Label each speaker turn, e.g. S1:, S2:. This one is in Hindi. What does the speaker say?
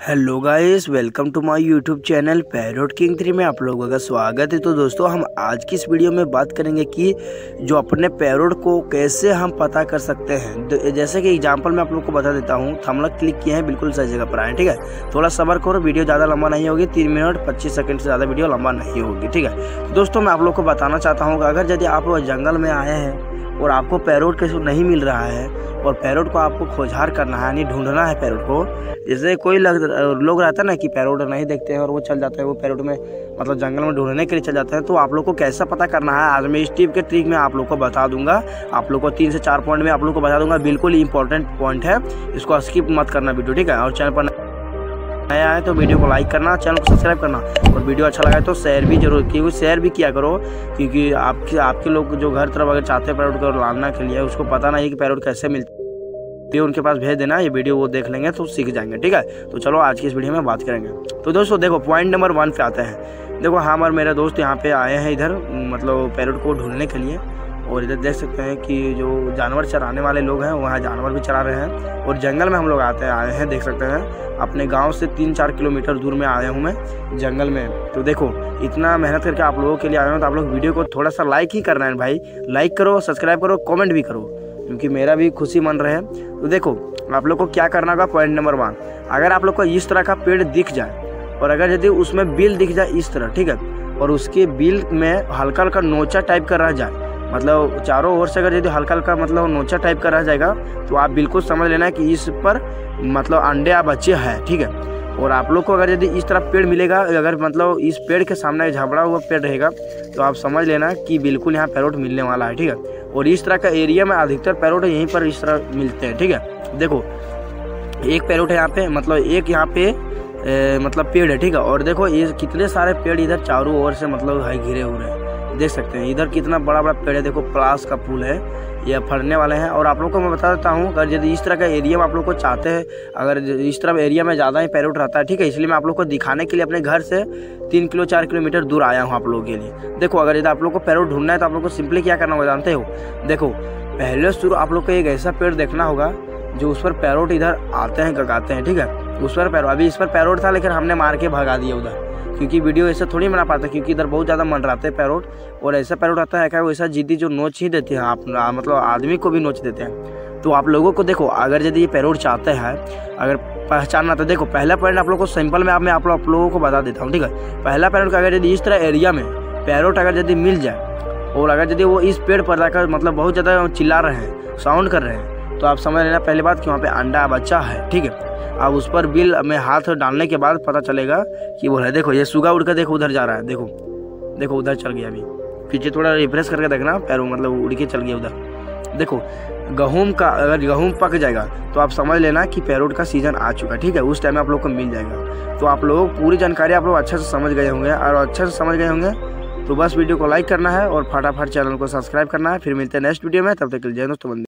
S1: Hello guys, welcome to my YouTube channel parrot king three में आप लोगों का स्वागत है। तो दोस्तों, हम आज की इस वीडियो में बात करेंगे कि जो अपने पैरोट को कैसे हम पता कर सकते हैं। जैसे कि एग्जांपल मैं आप लोग को बता देता हूँ थमलक क्लिक किए हैं, बिल्कुल सही जगह पर आए ठीक है? थोड़ा सबर करो, वीडियो ज़्यादा लंबा नहीं होगी, तीन मिनट, पच्चीस सेकेंड से ज़्यादा वीडियो लंबा नहीं होगी, ठीक है? तो दोस्तों, मैं आप लोग को बताना चाहता हूँ अगर यदि आप लोग जंगल में आए हैं और आपको पैरोट कैसे नहीं मिल रहा है और पैरोट को आपको खोजहार करना है, यानी ढूंढना है पैरोट को। जैसे कोई लग, लोग रहता है ना कि पैरोट नहीं देखते हैं और वो चल जाते हैं, वो पैरोट में मतलब जंगल में ढूँढने के लिए चल जाते हैं। तो आप लोग को कैसा पता करना है? आज मैं इस टिप के ट्रिक में आप लोग को बता दूँगा। आप लोग को तीन से चार पॉइंट में आप लोग को बता दूँगा। बिल्कुल इंपॉर्टेंट पॉइंट है। इसको स्किप मत करना वीडियो, ठीक है? और चैनल पर नया है तो वीडियो को लाइक करना, चैनल को सब्सक्राइब करना और वीडियो अच्छा लगा तो शेयर भी ज़रूर क्योंकि शेयर भी किया करो क्योंकि आपके आपके लोग जो घर तरफ़ अगर चाहते हैं पैरोट को लाना के लिए, उसको पता नहीं कि पैरोट कैसे मिलती है। उनके पास भेज देना, ये वीडियो वो देख लेंगे तो सीख जाएँगे, ठीक है? तो चलो आज की इस वीडियो में बात करेंगे। तो दोस्तों देखो पॉइंट नंबर वन पे आते हैं। देखो हम और मेरे दोस्त यहाँ पे आए हैं इधर मतलब पैरोट को ढूँढने के लिए। और इधर देख सकते हैं कि जो जानवर चराने वाले लोग हैं, वहाँ जानवर भी चरा रहे हैं और जंगल में हम लोग आते हैं, आए हैं, देख सकते हैं। अपने गाँव से तीन चार किलोमीटर दूर में आया हूँ मैं जंगल में। तो देखो, इतना मेहनत करके आप लोगों के लिए आया हूँ तो आप लोग वीडियो को थोड़ा सा लाइक ही करना है भाई। लाइक करो सब्सक्राइब करो कॉमेंट भी करो, क्योंकि मेरा भी खुशी मन रहे तो देखो, आप लोग को क्या करना होगा पॉइंट नंबर वन अगर आप लोग को इस तरह का पेड़ दिख जाए और अगर यदि उसमें बिल दिख जाए इस तरह, ठीक है? और उसके बिल में हल्का हल्का नोचा टाइप कर रह जाए मतलब चारों ओर से अगर यदि हल्का हल्का मतलब नोचा टाइप का रह जाएगा तो आप बिल्कुल समझ लेना कि इस पर मतलब अंडे या बच्चे हैं ठीक है? और आप लोग को अगर यदि इस तरह पेड़ मिलेगा अगर मतलब इस पेड़ के सामने झाबड़ा हुआ पेड़ रहेगा तो आप समझ लेना कि बिल्कुल यहाँ पैरोट मिलने वाला है ठीक है? और इस तरह का एरिया में अधिकतर पैरोट यहीं पर इस तरह मिलते हैं ठीक है? देखो एक पैरोट है यहाँ पे मतलब एक यहाँ पे ए, मतलब पेड़ है ठीक है? और देखो ये कितने सारे पेड़ इधर चारों ओर से मतलब है घिरे हुए हैं। देख सकते हैं। इधर कितना बड़ा बड़ा पेड़ है, देखो प्लास का फूल है, ये फड़ने वाले हैं। और आप लोग को मैं बता देता हूँ, अगर यदि इस तरह का एरिया में आप लोग को चाहते हैं, अगर इस तरह एरिया में ज़्यादा ही पैरोट रहता है, ठीक है, इसलिए मैं आप लोग को दिखाने के लिए अपने घर से तीन किलो, चार किलोमीटर दूर आया हूँ आप लोगों के लिए। देखो, अगर यदि आप लोग को पैरोट ढूंढना है तो आप लोग को सिंपली क्या करना होगा, जानते हो? देखो, पहले शुरू आप लोग को एक ऐसा पेड़ देखना होगा, जो उस पर पैरोट इधर आते हैं गगाते हैं, ठीक है? उस पर पैरोट अभी इस पर पैरोट था, लेकिन हमने मार के भगा दिया उधर। क्योंकि वीडियो ऐसा थोड़ी बना पाता, क्योंकि इधर बहुत ज़्यादा मन रहते हैं पैरोट, और ऐसा पैरोट आता है, क्या वैसा जिद्दी जो नोच ही देते हैं, आप मतलब आदमी को भी नोच देते हैं। तो आप लोगों को देखो, अगर यदि ये पैरोट चाहते हैं, अगर पहचानना तो देखो, पहला पॉइंट आप लोग को सिंपल में आप, मैं आप लोगों को बता देता हूँ, ठीक है? पहला पैरोट अगर यदि इस तरह एरिया में पैरोट अगर यदि मिल जाए, और अगर यदि वो इस पेड़ पर जाकर मतलब बहुत ज़्यादा चिल्ला रहे हैं साउंड कर रहे हैं तो आप समझ लेना, पहली बात कि वहाँ पे अंडा बच्चा है, ठीक है? अब उस पर बिल में हाथ डालने के बाद पता चलेगा कि वो है। देखो, ये सुगा उड़ कर देखो, उधर जा रहा है। देखो देखो, उधर चल गया अभी। पीछे थोड़ा रिफ्रेश करके देखना, पैरों मतलब उड़ के चल गया उधर। देखो गहूम का, अगर गहूम पक जाएगा तो आप समझ लेना कि पैरोट का सीज़न आ चुका है, ठीक है? उस टाइम आप लोग को मिल जाएगा। तो आप लोग पूरी जानकारी आप लोग अच्छे से समझ गए होंगे। और अच्छे से समझ गए होंगे तो बस वीडियो को लाइक करना है और फटाफट चैनल को सब्सक्राइब करना है। फिर मिलते हैं नेक्स्ट वीडियो में, तब तक के लिए जय दोस्तों